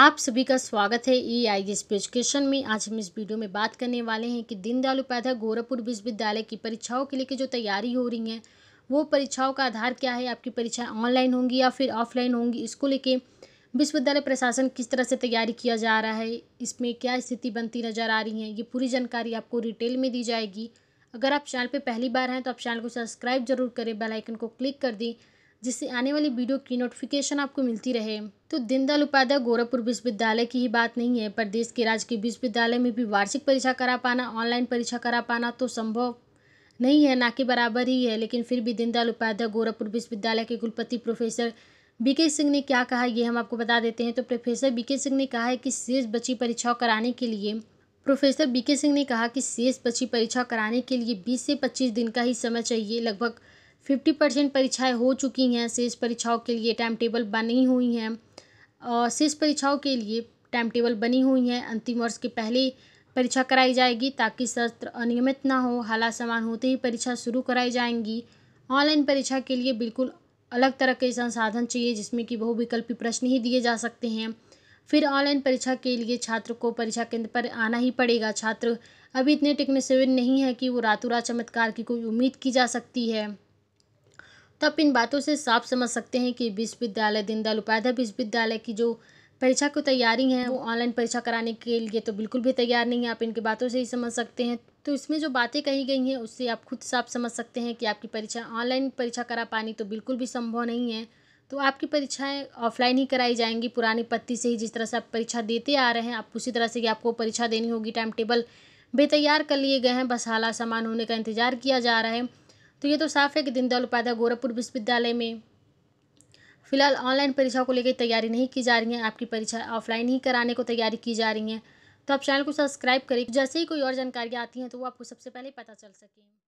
आप सभी का स्वागत है ई आई एस एजुकेशन में। आज हम इस वीडियो में बात करने वाले हैं कि दीनदयाल उपाध्याय गोरखपुर विश्वविद्यालय की परीक्षाओं के लेकर जो तैयारी हो रही है, वो परीक्षाओं का आधार क्या है? आपकी परीक्षाएँ ऑनलाइन होंगी या फिर ऑफलाइन होंगी? इसको लेके विश्वविद्यालय प्रशासन किस तरह से तैयारी किया जा रहा है? इसमें क्या स्थिति बनती नज़र आ रही है? ये पूरी जानकारी आपको डिटेल में दी जाएगी। अगर आप चैनल पर पहली बार हैं तो आप चैनल को सब्सक्राइब ज़रूर करें बेलाइकन को क्लिक कर दें। जिससे आने वाली वीडियो की नोटिफिकेशन आपको मिलती रहे। तो दीनदयाल उपाध्याय गोरखपुर विश्वविद्यालय की ही बात नहीं है, पर देश के राज्य के विश्वविद्यालय में भी वार्षिक परीक्षा करा पाना ऑनलाइन परीक्षा करा पाना तो संभव नहीं है, ना के बराबर ही है। लेकिन फिर भी दीनदयाल उपाध्याय गोरखपुर विश्वविद्यालय के कुलपति प्रोफेसर बीके सिंह ने क्या कहा, ये हम आपको बता देते हैं। तो प्रोफेसर बीके सिंह ने कहा है कि शेष बची परीक्षाओं कराने के लिए प्रोफेसर बीके सिंह ने कहा कि शेष बची परीक्षा कराने के लिए 20 से 25 दिन का ही समय चाहिए, लगभग फिफ्टी परसेंट परीक्षाएँ हो चुकी हैं, शेष परीक्षाओं के लिए टाइम टेबल बनी हुई हैं। और शेष परीक्षाओं के लिए टाइम टेबल बनी हुई हैं। अंतिम वर्ष के पहले परीक्षा कराई जाएगी ताकि सत्र अनियमित ना हो। हालात समान होते ही परीक्षा शुरू कराई जाएँगी। ऑनलाइन परीक्षा के लिए बिल्कुल अलग तरह के संसाधन चाहिए, जिसमें कि बहुविकल्पी प्रश्न ही दिए जा सकते हैं। फिर ऑनलाइन परीक्षा के लिए छात्र को परीक्षा केंद्र पर आना ही पड़ेगा। छात्र अभी इतने टेक्निसेविन नहीं है कि वो रातों रात चमत्कार की कोई उम्मीद की जा सकती है। तो आप इन बातों से साफ़ समझ सकते हैं कि विश्वविद्यालय दीनदयाल उपाध्याय विश्वविद्यालय की जो परीक्षा की तैयारी है, वो ऑनलाइन परीक्षा कराने के लिए तो बिल्कुल भी तैयार नहीं है। आप इनकी बातों से ही समझ सकते हैं। तो इसमें जो बातें कही गई हैं, उससे आप खुद साफ़ समझ सकते हैं कि आपकी परीक्षा ऑनलाइन परीक्षा करा पानी तो बिल्कुल भी संभव नहीं है। तो आपकी परीक्षाएँ ऑफलाइन ही कराई जाएँगी, पुरानी पत्ती से ही जिस तरह से आप परीक्षा देते आ रहे हैं, आप उसी तरह से कि आपको परीक्षा देनी होगी। टाइम टेबल बेतैयार कर लिए गए हैं, बस हालात सामान होने का इंतज़ार किया जा रहा है। तो ये तो साफ़ है कि दीनदयाल उपाध्याय गोरखपुर विश्वविद्यालय में फ़िलहाल ऑनलाइन परीक्षा को लेकर तैयारी नहीं की जा रही है। आपकी परीक्षा ऑफलाइन ही कराने को तैयारी की जा रही है। तो आप चैनल को सब्सक्राइब करें। जैसे ही कोई और जानकारियाँ आती हैं तो वो आपको सबसे पहले पता चल सके।